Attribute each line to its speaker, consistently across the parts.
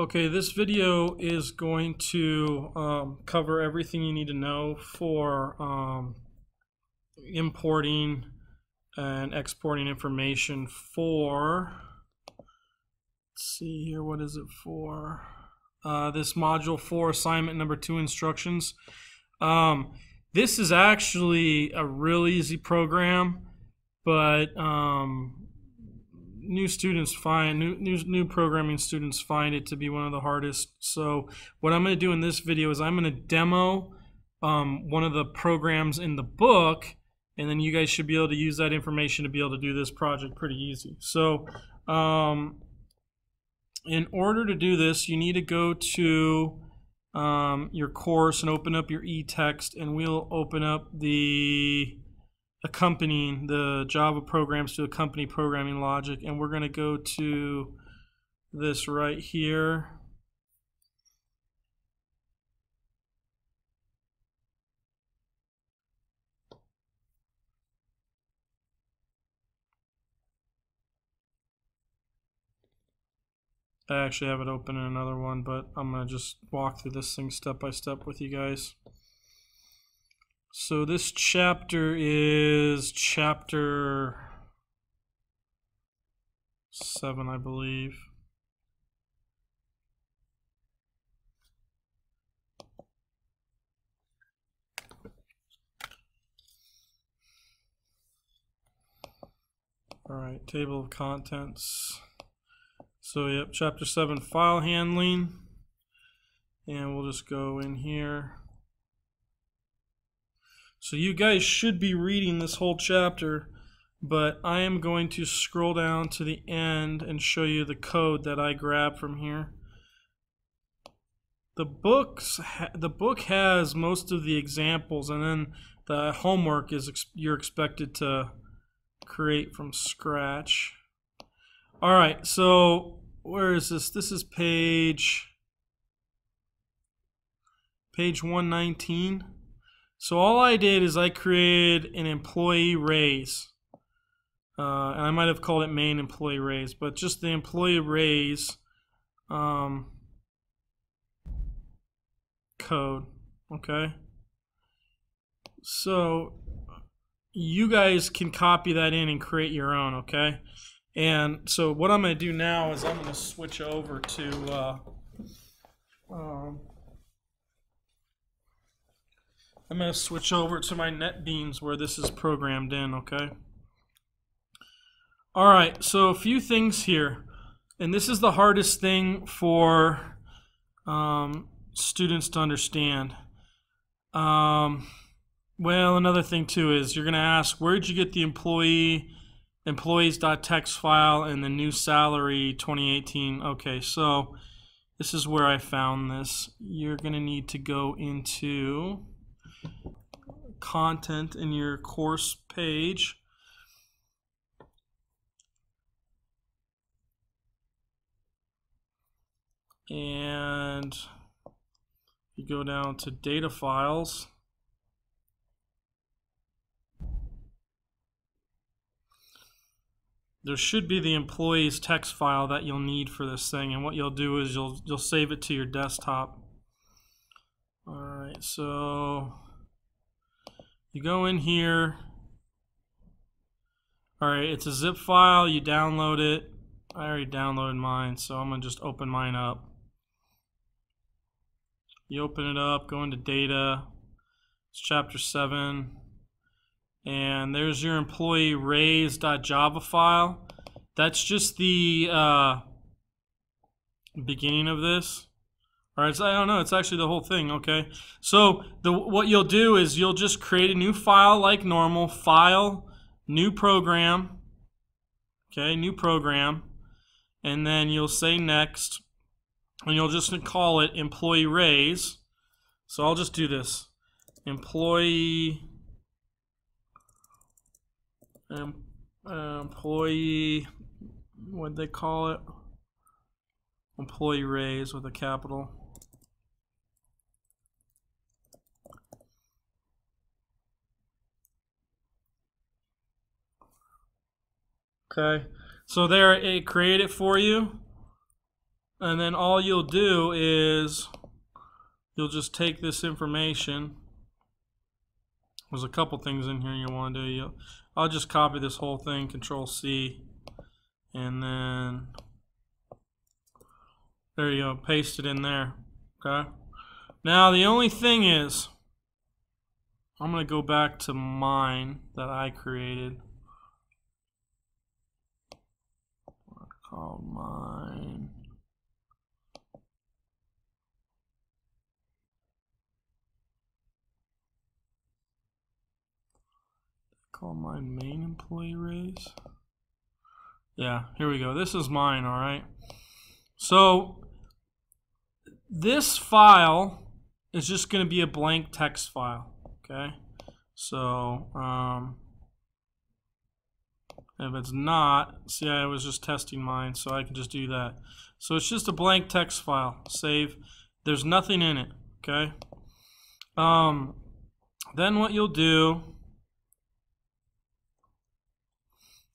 Speaker 1: Okay, this video is going to um, cover everything you need to know for um, importing and exporting information for, let's see here, what is it for? Uh, this module for assignment number 2 instructions. Um, this is actually a real easy program, but um, new students find new, new new programming students find it to be one of the hardest. So what I'm going to do in this video is I'm going to demo um, one of the programs in the book, and then you guys should be able to use that information to be able to do this project pretty easy. So um, in order to do this, you need to go to um, your course and open up your e-text, and we'll open up the accompanying the Java programs to accompany programming logic. And we're going to go to this right here. I actually have it open in another one, but I'm going to just walk through this thing step by step with you guys. So this chapter is chapter 7, I believe. All right, table of contents. So, yep, chapter 7, file handling. And we'll just go in here. So you guys should be reading this whole chapter, but I am going to scroll down to the end and show you the code that I grabbed from here. The books, the book has most of the examples, and then the homework is you're expected to create from scratch. All right, so where is this? This is page page 119. So all I did is I created an employee raise. Uh, and I might have called it main employee raise, but just the employee raise um, code. Okay. So you guys can copy that in and create your own. Okay. And so what I'm going to do now is I'm going to switch over to uh, um, I'm going to switch over to my NetBeans where this is programmed in, okay? All right, so a few things here. And this is the hardest thing for um, students to understand. Um, well, another thing too is you're going to ask, where did you get the employee employees.txt file and the new salary 2018? Okay, so this is where I found this. You're going to need to go into content in your course page. And you go down to data files. there should be the employees text file that you'll need for this thing and what you'll do is you'll you'll save it to your desktop all right so you go in here. All right, it's a zip file. You download it. I already downloaded mine, so I'm going to just open mine up. You open it up, go into data. It's chapter 7. And there's your employee raise.java file. That's just the uh, beginning of this. All right, so I don't know. It's actually the whole thing. Okay, so the what you'll do is you'll just create a new file like normal. File, new program. Okay, new program, and then you'll say next, and you'll just call it employee raise. So I'll just do this. Employee. Employee. What they call it? Employee raise with a capital. Okay, so there it created for you. and then all you'll do is you'll just take this information. There's a couple things in here you want to do. You'll, I'll just copy this whole thing, Control C, and then there you go, paste it in there. Okay. Now the only thing is, I'm going to go back to mine that I created. Called mine. Call mine main employee raise. Yeah, here we go. This is mine, all right. So this file is just going to be a blank text file. Okay, so um, if it's not, see, I was just testing mine, so I can just do that. So it's just a blank text file. Save. There's nothing in it. Okay. Um, then what you'll do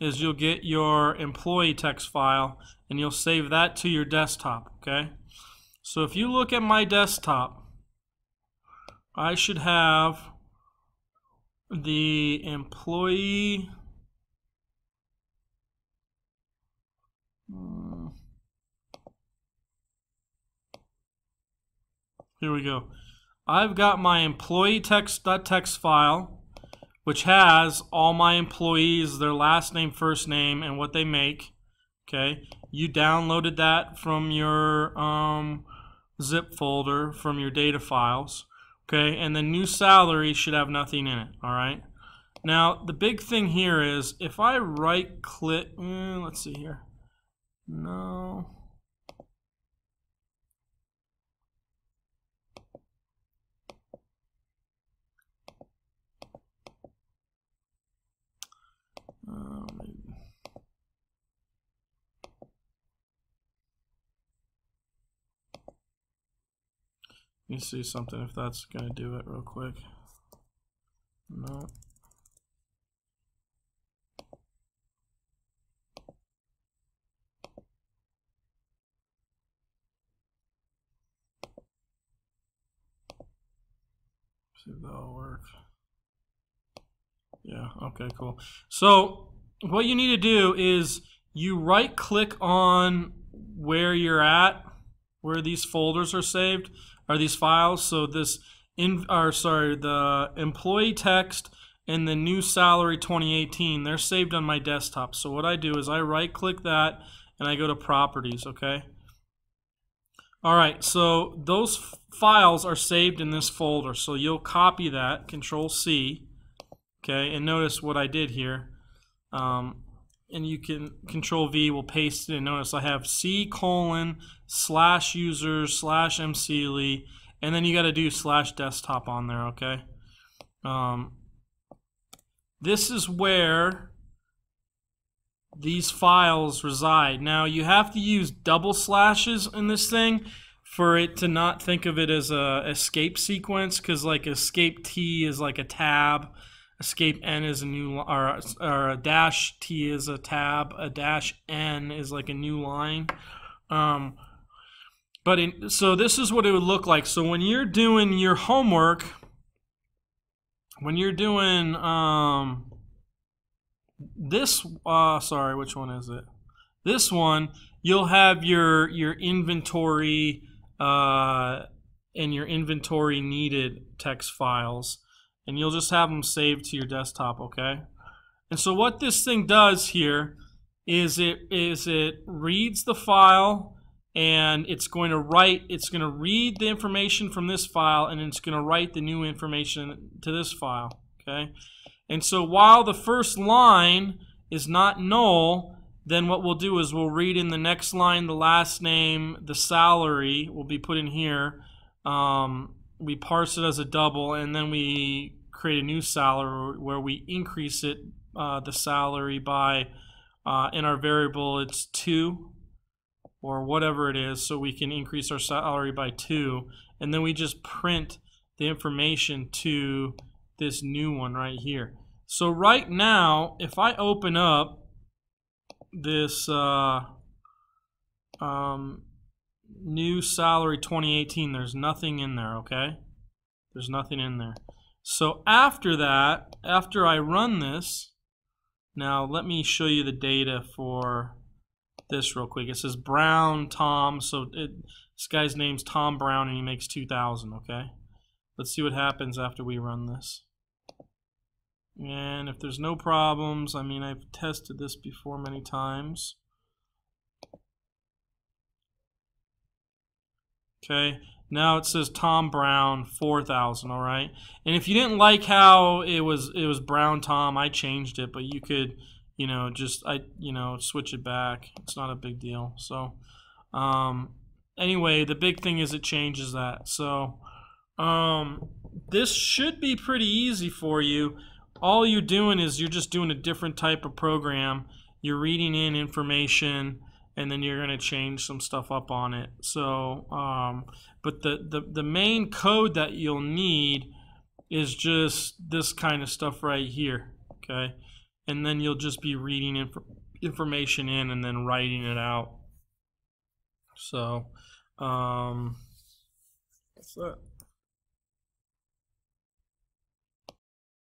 Speaker 1: is you'll get your employee text file and you'll save that to your desktop. Okay. So if you look at my desktop, I should have the employee here we go. I've got my employee text.txt file which has all my employees, their last name, first name, and what they make. Okay, you downloaded that from your um, zip folder from your data files. Okay, and the new salary should have nothing in it. All right. Now the big thing here is if I right click, eh, let's see here. No. Let me see something if that's going to do it real quick. No. See if that'll work. Yeah, okay, cool. So what you need to do is you right click on where you're at, where these folders are saved, are these files. So this in or sorry, the employee text and the new salary 2018, they're saved on my desktop. So what I do is I right click that and I go to properties, okay? All right, so those files are saved in this folder. So you'll copy that, control C, okay? And notice what I did here. Um, and you can control V will paste it and notice I have C colon slash users slash mcli and then you got to do slash desktop on there okay? Um, this is where these files reside. Now you have to use double slashes in this thing for it to not think of it as a escape sequence because like escape T is like a tab escape n is a new or, or a dash t is a tab a dash n is like a new line. Um, but in, so this is what it would look like. So when you're doing your homework when you're doing um, this uh, sorry which one is it? This one you'll have your your inventory uh, and your inventory needed text files and you'll just have them saved to your desktop, okay? And so what this thing does here is it is it reads the file and it's going to write it's going to read the information from this file and it's going to write the new information to this file, okay? And so while the first line is not null, then what we'll do is we'll read in the next line the last name, the salary will be put in here. Um, we parse it as a double, and then we create a new salary where we increase it, uh, the salary by, uh, in our variable, it's 2 or whatever it is, so we can increase our salary by 2. And then we just print the information to this new one right here. So right now, if I open up this uh, um, new salary 2018. There's nothing in there, okay? There's nothing in there. So after that, after I run this, now let me show you the data for this real quick. It says Brown Tom, so it, this guy's name's Tom Brown and he makes 2000, okay? Let's see what happens after we run this. And if there's no problems, I mean, I've tested this before many times. Okay, now it says Tom Brown 4000, all right? And if you didn't like how it was it was Brown Tom, I changed it, but you could, you know, just I, you know, switch it back. It's not a big deal. So, um anyway, the big thing is it changes that. So, um this should be pretty easy for you. All you're doing is you're just doing a different type of program. You're reading in information and then you're going to change some stuff up on it. So, um, but the, the, the main code that you'll need is just this kind of stuff right here, okay? And then you'll just be reading inf information in and then writing it out. So, um, what's that?